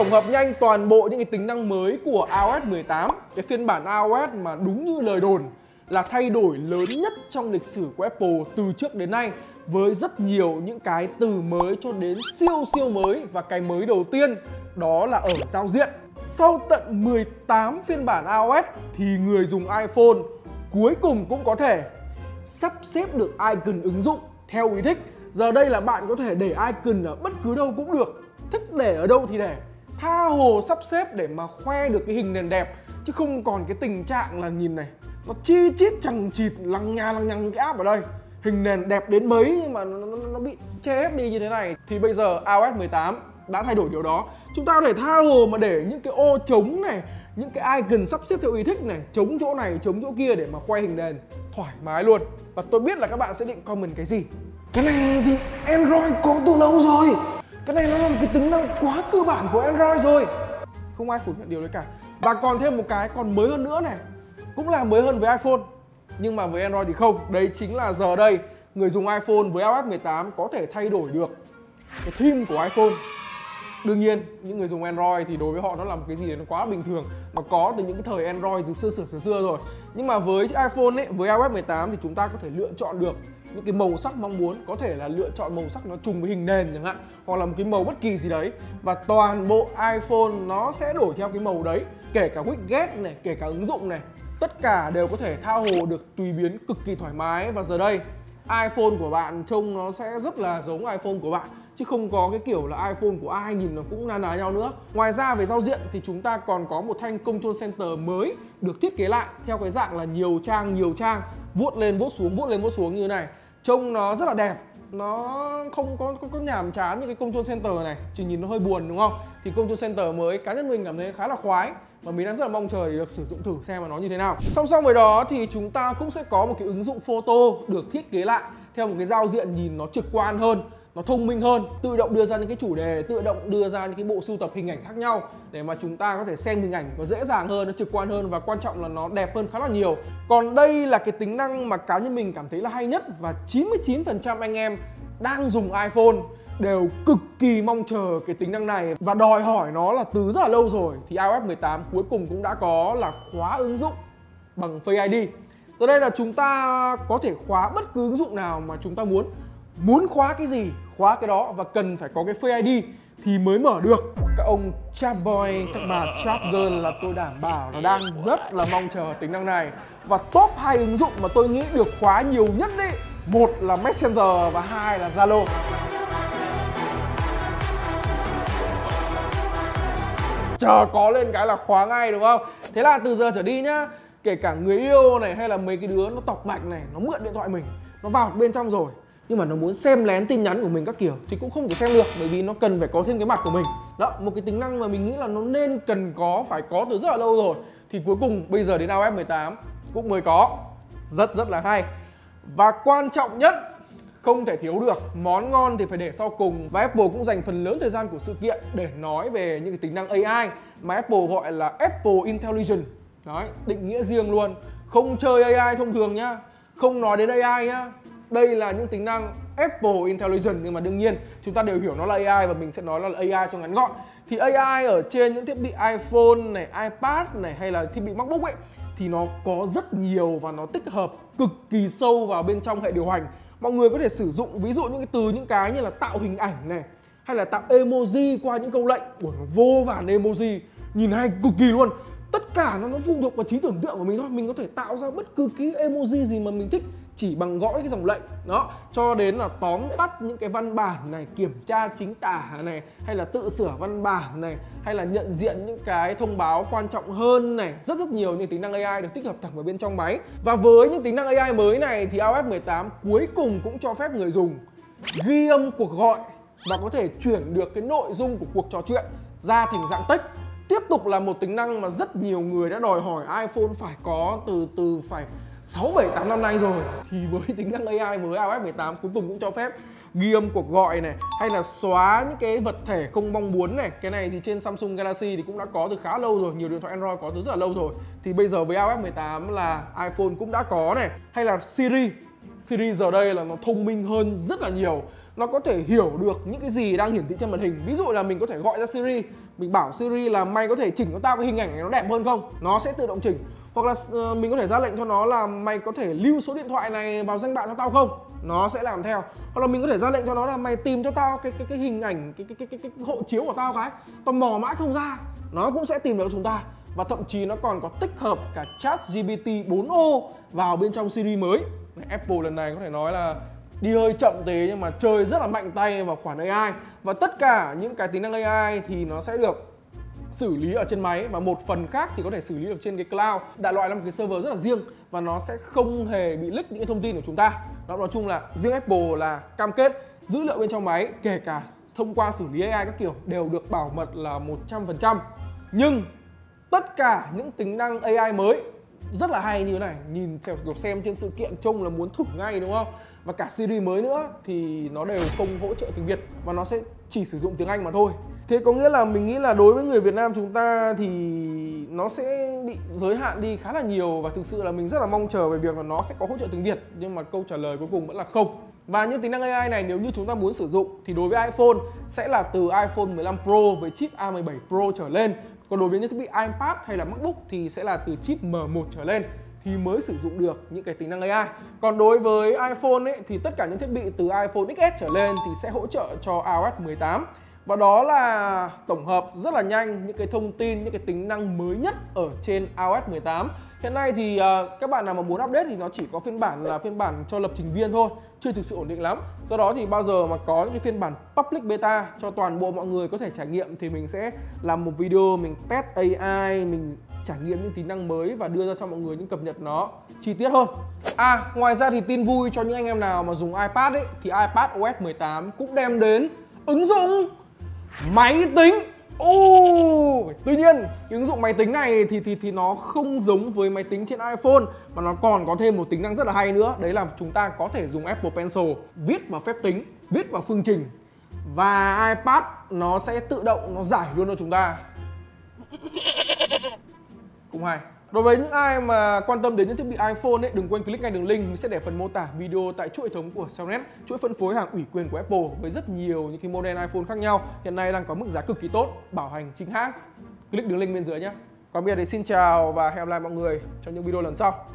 tổng hợp nhanh toàn bộ những cái tính năng mới của iOS 18 Cái phiên bản iOS mà đúng như lời đồn là thay đổi lớn nhất trong lịch sử của Apple từ trước đến nay với rất nhiều những cái từ mới cho đến siêu siêu mới và cái mới đầu tiên đó là ở giao diện. Sau tận 18 phiên bản iOS thì người dùng iPhone cuối cùng cũng có thể sắp xếp được icon ứng dụng theo ý thích. Giờ đây là bạn có thể để icon ở bất cứ đâu cũng được, thích để ở đâu thì để. Tha hồ sắp xếp để mà khoe được cái hình nền đẹp chứ không còn cái tình trạng là nhìn này nó chi chít chằng chịt lằng nhà lằng nhằng cái app ở đây. Hình nền đẹp đến mấy nhưng mà nó, nó, nó bị che hết đi như thế này. Thì bây giờ iOS 18 đã thay đổi điều đó. Chúng ta có thể tha hồ mà để những cái ô trống này những cái icon sắp xếp theo ý thích này chống chỗ này chống chỗ kia để mà khoe hình nền thoải mái luôn. Và tôi biết là các bạn sẽ định comment cái gì. Cái này thì Android có từ lâu rồi cái này nó là một cái tính năng quá cơ bản của Android rồi. Không ai phủ nhận điều đấy cả. Và còn thêm một cái còn mới hơn nữa này. Cũng là mới hơn với iPhone, nhưng mà với Android thì không. Đấy chính là giờ đây, người dùng iPhone với iOS 18 có thể thay đổi được cái theme của iPhone. Đương nhiên, những người dùng Android thì đối với họ nó là một cái gì đấy nó quá bình thường, mà có từ những cái thời Android từ xưa xưa xưa xưa rồi. Nhưng mà với iPhone ấy, với iOS 18 thì chúng ta có thể lựa chọn được những cái màu sắc mong muốn, có thể là lựa chọn màu sắc nó trùng với hình nền chẳng hạn, hoặc là một cái màu bất kỳ gì đấy. Và toàn bộ iPhone nó sẽ đổi theo cái màu đấy, kể cả widget này, kể cả ứng dụng này. Tất cả đều có thể thao hồ được tùy biến cực kỳ thoải mái. Và giờ đây, iPhone của bạn trông nó sẽ rất là giống iPhone của bạn, chứ không có cái kiểu là iPhone của ai nhìn nó cũng na ná nhau nữa. Ngoài ra, về giao diện thì chúng ta còn có một thanh Control Center mới được thiết kế lại theo cái dạng là nhiều trang nhiều trang vuốt lên vuốt xuống vuốt lên vuốt xuống như thế này. Trông nó rất là đẹp. Nó không có, có có nhàm chán như cái Control Center này. Chỉ nhìn nó hơi buồn đúng không? Thì Control Center mới cá nhân mình cảm thấy khá là khoái và mình đang rất là mong chờ để được sử dụng thử xem mà nó như thế nào. Song song với đó thì chúng ta cũng sẽ có một cái ứng dụng photo được thiết kế lại theo một cái giao diện nhìn nó trực quan hơn nó thông minh hơn, tự động đưa ra những cái chủ đề, tự động đưa ra những cái bộ sưu tập hình ảnh khác nhau để mà chúng ta có thể xem hình ảnh nó dễ dàng hơn, nó trực quan hơn và quan trọng là nó đẹp hơn khá là nhiều còn đây là cái tính năng mà cá nhân mình cảm thấy là hay nhất và 99% anh em đang dùng iPhone đều cực kỳ mong chờ cái tính năng này và đòi hỏi nó là từ rất là lâu rồi thì iOS 18 cuối cùng cũng đã có là khóa ứng dụng bằng Face ID. Từ đây là chúng ta có thể khóa bất cứ ứng dụng nào mà chúng ta muốn. Muốn khóa cái gì, khóa cái đó và cần phải có cái Face ID thì mới mở được. Các ông chat boy, các bà chat girl là tôi đảm bảo là đang rất là mong chờ tính năng này. Và top hai ứng dụng mà tôi nghĩ được khóa nhiều nhất đấy một là Messenger và hai là Zalo. chờ có lên cái là khóa ngay đúng không thế là từ giờ trở đi nhá kể cả người yêu này hay là mấy cái đứa nó tọc mạch này nó mượn điện thoại mình nó vào bên trong rồi nhưng mà nó muốn xem lén tin nhắn của mình các kiểu thì cũng không thể xem được, bởi vì nó cần phải có thêm cái mặt của mình. Đó, một cái tính năng mà mình nghĩ là nó nên cần có, phải có từ rất là lâu rồi. Thì cuối cùng, bây giờ đến iOS 18 cũng mới có. Rất rất là hay. Và quan trọng nhất, không thể thiếu được, món ngon thì phải để sau cùng. Và Apple cũng dành phần lớn thời gian của sự kiện để nói về những cái tính năng AI mà Apple gọi là Apple Intelligence. Đấy, định nghĩa riêng luôn. Không chơi AI thông thường nhá, không nói đến AI nhá đây là những tính năng Apple Intelligence nhưng mà đương nhiên chúng ta đều hiểu nó là AI và mình sẽ nói là AI cho ngắn gọn. Thì AI ở trên những thiết bị iPhone này, iPad này hay là thiết bị MacBook ấy thì nó có rất nhiều và nó tích hợp cực kỳ sâu vào bên trong hệ điều hành. Mọi người có thể sử dụng ví dụ những cái từ những cái như là tạo hình ảnh này hay là tạo emoji qua những câu lệnh. Của nó vô vàn emoji nhìn hay cực kỳ luôn tất cả nó nó phụ thuộc vào trí tưởng tượng của mình thôi. Mình có thể tạo ra bất cứ cái emoji gì mà mình thích, chỉ bằng gõ cái dòng lệnh. Đó, cho đến là tóm tắt những cái văn bản này, kiểm tra chính tả này, hay là tự sửa văn bản này, hay là nhận diện những cái thông báo quan trọng hơn này. Rất rất nhiều những tính năng AI được tích hợp thẳng vào bên trong máy. Và với những tính năng AI mới này thì iOS 18 cuối cùng cũng cho phép người dùng ghi âm cuộc gọi và có thể chuyển được cái nội dung của cuộc trò chuyện ra thành dạng text tiếp tục là một tính năng mà rất nhiều người đã đòi hỏi iPhone phải có từ từ phải 6 7 8 năm nay rồi. Thì với tính năng AI mới iOS 18 cuối cùng cũng cho phép ghi âm cuộc gọi này, hay là xóa những cái vật thể không mong muốn này. Cái này thì trên Samsung Galaxy thì cũng đã có từ khá lâu rồi, nhiều điện thoại Android có từ rất là lâu rồi. Thì bây giờ với iOS 18 là iPhone cũng đã có này, hay là Siri. Siri giờ đây là nó thông minh hơn rất là nhiều nó có thể hiểu được những cái gì đang hiển thị trên màn hình. Ví dụ là mình có thể gọi ra Siri. Mình bảo Siri là mày có thể chỉnh cho tao cái hình ảnh này nó đẹp hơn không? Nó sẽ tự động chỉnh. Hoặc là ờ, mình có thể ra lệnh cho nó là mày có thể lưu số điện thoại này vào danh bạ cho tao không? Nó sẽ làm theo. Hoặc là mình có thể ra lệnh cho nó là mày tìm cho tao cái cái cái, hình ảnh cái cái, cái cái cái hộ chiếu của tao cái. Tao mò mãi không ra. Nó cũng sẽ tìm được chúng ta. Và thậm chí nó còn có tích hợp cả chat GPT 4O vào bên trong Siri mới. Apple lần này có thể nói là đi hơi chậm thế nhưng mà chơi rất là mạnh tay vào khoản AI và tất cả những cái tính năng AI thì nó sẽ được xử lý ở trên máy. Và một phần khác thì có thể xử lý được trên cái cloud. Đại loại là một cái server rất là riêng và nó sẽ không hề bị leak những cái thông tin của chúng ta. Đó, nói chung là riêng Apple là cam kết dữ liệu bên trong máy, kể cả thông qua xử lý AI các kiểu, đều được bảo mật là 100% nhưng tất cả những tính năng AI mới rất là hay như thế này. Nhìn kiểu xem trên sự kiện trông là muốn thử ngay, đúng không? Và cả series mới nữa thì nó đều không hỗ trợ tiếng Việt và nó sẽ chỉ sử dụng tiếng Anh mà thôi. Thế có nghĩa là mình nghĩ là đối với người Việt Nam chúng ta thì nó sẽ bị giới hạn đi khá là nhiều và thực sự là mình rất là mong chờ về việc là nó sẽ có hỗ trợ tiếng Việt. Nhưng mà câu trả lời cuối cùng vẫn là không. Và những tính năng AI này nếu như chúng ta muốn sử dụng thì đối với iPhone sẽ là từ iPhone 15 Pro với chip A17 Pro trở lên. Còn đối với những thiết bị iPad hay là MacBook thì sẽ là từ chip M1 trở lên thì mới sử dụng được những cái tính năng AI. Còn đối với iPhone ấy thì tất cả những thiết bị từ iPhone XS trở lên thì sẽ hỗ trợ cho iOS 18 và đó là tổng hợp rất là nhanh những cái thông tin, những cái tính năng mới nhất ở trên iOS 18 Hiện nay thì uh, các bạn nào mà muốn update thì nó chỉ có phiên bản là phiên bản cho lập trình viên thôi Chưa thực sự ổn định lắm. Do đó thì bao giờ mà có những cái phiên bản public beta cho toàn bộ mọi người có thể trải nghiệm Thì mình sẽ làm một video mình test AI, mình trải nghiệm những tính năng mới và đưa ra cho mọi người những cập nhật nó chi tiết hơn. À ngoài ra thì tin vui cho những anh em nào mà dùng iPad ấy Thì iPad OS 18 cũng đem đến ứng dụng máy tính. Oh, tuy nhiên cái ứng dụng máy tính này thì thì thì nó không giống với máy tính trên iPhone mà nó còn có thêm một tính năng rất là hay nữa. Đấy là chúng ta có thể dùng Apple Pencil viết vào phép tính viết vào phương trình. Và iPad nó sẽ tự động nó giải luôn cho chúng ta cũng hay Đối với những ai mà quan tâm đến những thiết bị iPhone ấy, đừng quên click ngay đường link mình sẽ để phần mô tả video tại chuỗi hệ thống của Cellnet, chuỗi phân phối hàng ủy quyền của Apple với rất nhiều những cái model iPhone khác nhau. Hiện nay đang có mức giá cực kỳ tốt, bảo hành chính hãng. Click đường link bên dưới nhé. Còn bây giờ thì xin chào và hẹn gặp lại mọi người trong những video lần sau.